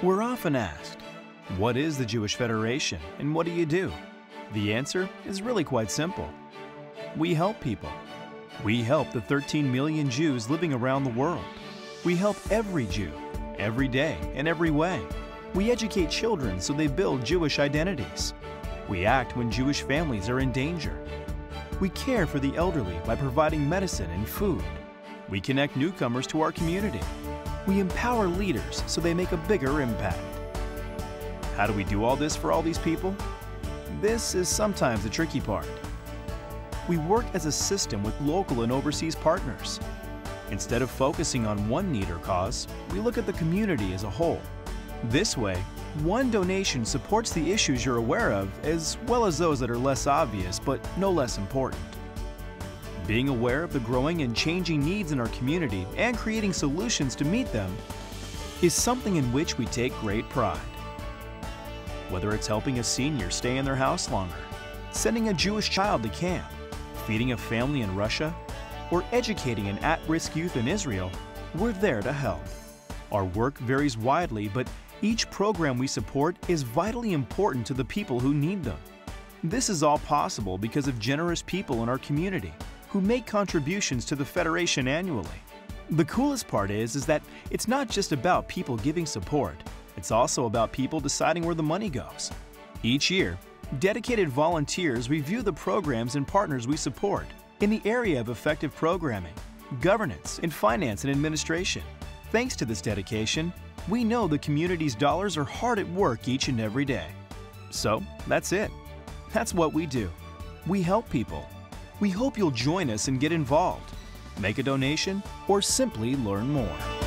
We're often asked, what is the Jewish Federation and what do you do? The answer is really quite simple. We help people. We help the 13 million Jews living around the world. We help every Jew, every day, in every way. We educate children so they build Jewish identities. We act when Jewish families are in danger. We care for the elderly by providing medicine and food. We connect newcomers to our community. We empower leaders so they make a bigger impact. How do we do all this for all these people? This is sometimes the tricky part. We work as a system with local and overseas partners. Instead of focusing on one need or cause, we look at the community as a whole. This way, one donation supports the issues you're aware of as well as those that are less obvious but no less important. Being aware of the growing and changing needs in our community and creating solutions to meet them is something in which we take great pride. Whether it's helping a senior stay in their house longer, sending a Jewish child to camp, feeding a family in Russia, or educating an at-risk youth in Israel, we're there to help. Our work varies widely, but each program we support is vitally important to the people who need them. This is all possible because of generous people in our community who make contributions to the Federation annually. The coolest part is, is that it's not just about people giving support, it's also about people deciding where the money goes. Each year, dedicated volunteers review the programs and partners we support in the area of effective programming, governance, and finance and administration. Thanks to this dedication, we know the community's dollars are hard at work each and every day. So, that's it. That's what we do. We help people. We hope you'll join us and get involved, make a donation, or simply learn more.